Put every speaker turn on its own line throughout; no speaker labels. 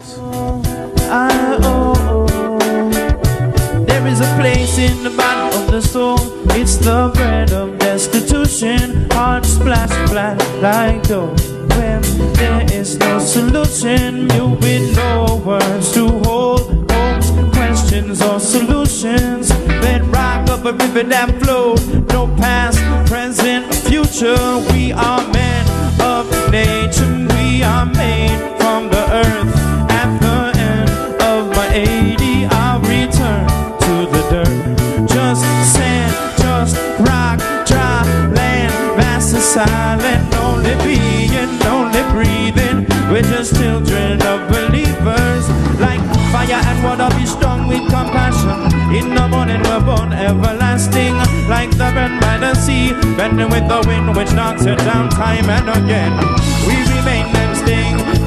I, ah, oh, oh. There is a place in the bottom of the soul. It's the bread of destitution. Heart splash flat like dough. When there is no solution, you with no words to hold hopes, questions or solutions. Then rock up a river that flowed. No past, present, future. We are men of nature. We are made from the earth. 80, I'll return to the dirt. Just sand, just rock, dry land, vast and silent, only being, only breathing. We're just children of believers, like fire and water. Be strong with compassion. In the morning we're born everlasting, like the burn by the sea, bending with the wind which knocks it down time and again. We remain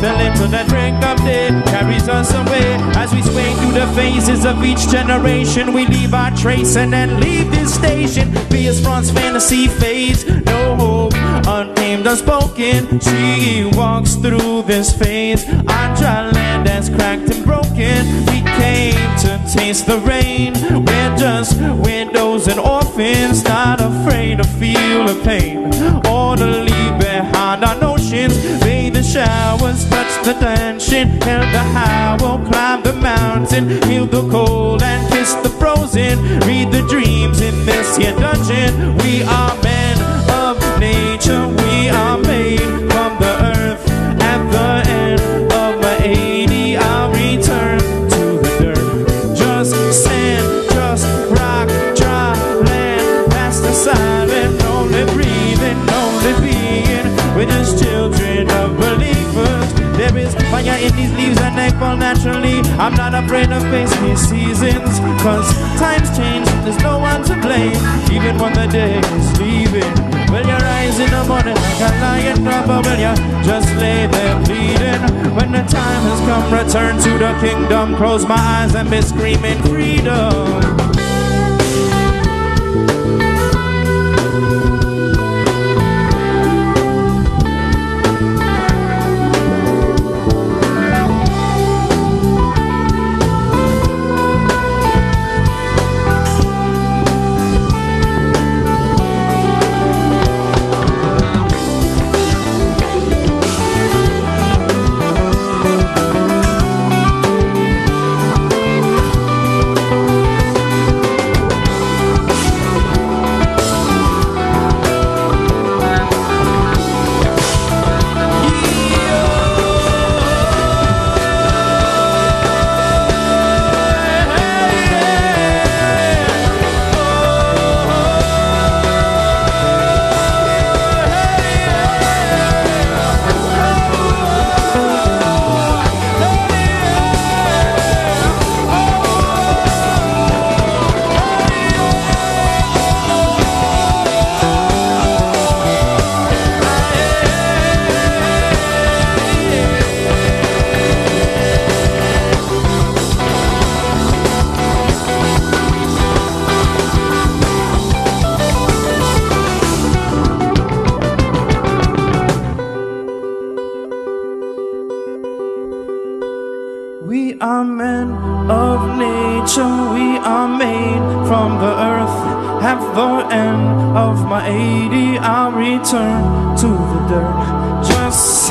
and sting till into the break of day carries us away as we sway through the phases of each generation. We leave our trace and then leave this station. Be as France fantasy fades, no hope, unnamed, unspoken. She walks through this phase. Our dry land has cracked and broken. We came to taste the rain. We're just widows and orphans, not afraid to feel the pain or to leave the howl, climb the mountain, heal the cold and kiss the frozen. Read the dreams in this here dungeon. We I'm not afraid of facing these seasons, cause times change, there's no one to blame, even when the day is leaving. Will you rise in the morning like a lion or will you just lay there bleeding? When the time has come, return to the kingdom. Close my eyes and be screaming freedom. We are men of nature, we are made from the earth. At the end of my 80, I'll return to the dirt. Just